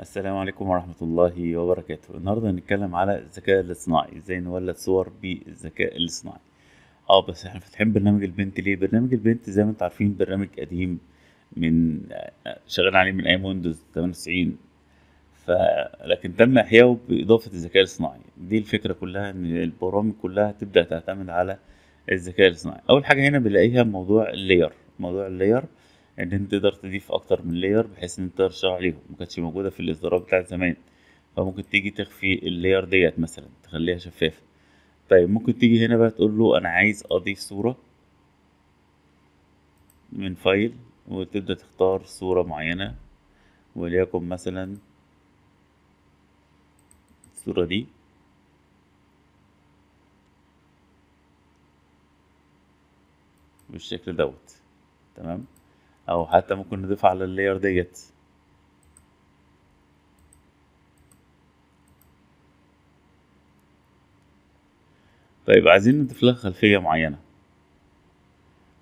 السلام عليكم ورحمة الله وبركاته. النهاردة هنتكلم على الذكاء الاصطناعي إزاي نولد صور بالذكاء الاصطناعي. آه بس إحنا فاتحين برنامج ال Paint ليه؟ برنامج ال Paint زي ما أنتوا عارفين برنامج قديم من شغال عليه من أيام ويندوز 98 ف لكن تم احيائه بإضافة الذكاء الاصطناعي. دي الفكرة كلها إن البرامج كلها تبدأ تعتمد على الذكاء الاصطناعي. أول حاجة هنا بنلاقيها موضوع ال layer موضوع ال layer إن أنت تقدر تضيف أكتر من layer بحيث إن أنت تقدر تشتغل عليهم. ما كانتش موجودة في الإصدارات بتاعت زمان. فممكن تيجي تخفي ال layer ديت مثلا تخليها شفافة. طيب ممكن تيجي هنا بقى تقول له أنا عايز أضيف صورة من file وتبدأ تختار صورة معينة. وليكن مثلا الصورة دي. بالشكل دوت. تمام؟ أو حتى ممكن نضيف على ال layer ديت. طيب عايزين نضيف لها خلفية معينة.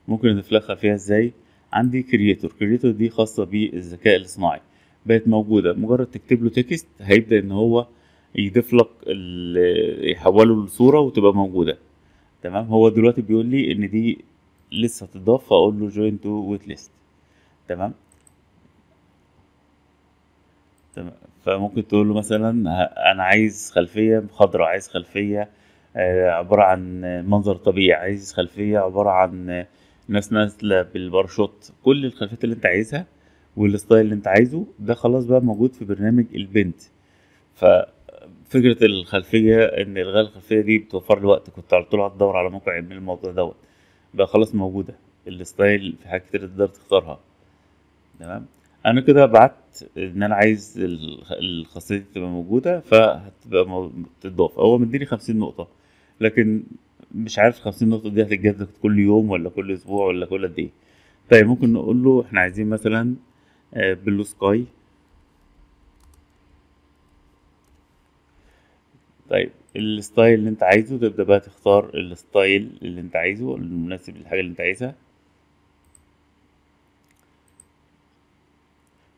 ممكن نضيف لها خلفية إزاي؟ عندي creator creator دي خاصة بالذكاء الاصطناعي. بقت موجودة. مجرد تكتب له text هيبدأ إن هو يضيف لك يحوله لصورة وتبقى موجودة. تمام؟ هو دلوقتي بيقول لي إن دي لسه هتضاف فأقول له join to waitlist تمام؟ تمام. فممكن تقول له مثلا أنا عايز خلفية خضراء عايز خلفية عبارة عن منظر طبيعي عايز خلفية عبارة عن ناس نازلة بالباراشوت كل الخلفيات اللي أنت عايزها والستايل اللي أنت عايزه ده خلاص بقى موجود في برنامج ال Paint. ففكرة الخلفية إن إلغاء الخلفية دي بتوفر لي وقت كنت على طول هتدور على موقع يعمل الموضوع دوت. بقى خلاص موجودة. الستايل في حاجات كتير تقدر تختارها. تمام؟ أنا كده بعت إن أنا عايز الخاصية تبقى موجودة فهتبقى تضاف هو مديني خمسين نقطة لكن مش عارف خمسين نقطة دي هتتجدد كل يوم ولا كل أسبوع ولا كل قد إيه. طيب ممكن نقول له إحنا عايزين مثلا blue sky طيب الستايل اللي أنت عايزه تبدأ بقى تختار الستايل اللي أنت عايزه المناسب للحاجة اللي أنت عايزها.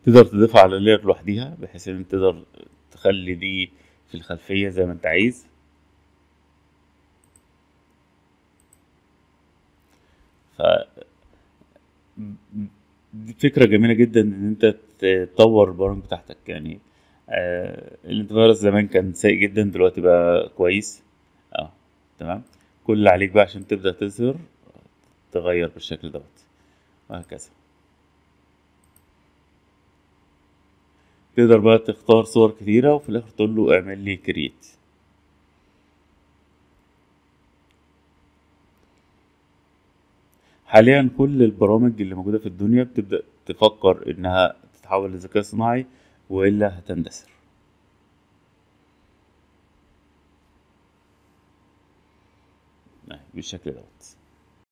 تقدر تضيفها على ال layer لوحديها بحيث إن تقدر تخلي دي في الخلفية زي ما أنت عايز. ف دي فكرة جميلة جدا إن أنت تطور البرامج بتاعتك. يعني آه ال Paint زمان كان سيء جدا دلوقتي بقى كويس. آه تمام. كل اللي عليك بقى عشان تبدأ تظهر تغير بالشكل دوت. وهكذا. تقدر بقى تختار صور كتيرة وفي الآخر تقول له اعمل لي create حاليا كل البرامج اللي موجودة في الدنيا بتبدأ تفكر إنها تتحول لذكاء صناعي وإلا هتندثر. بالشكل دوت.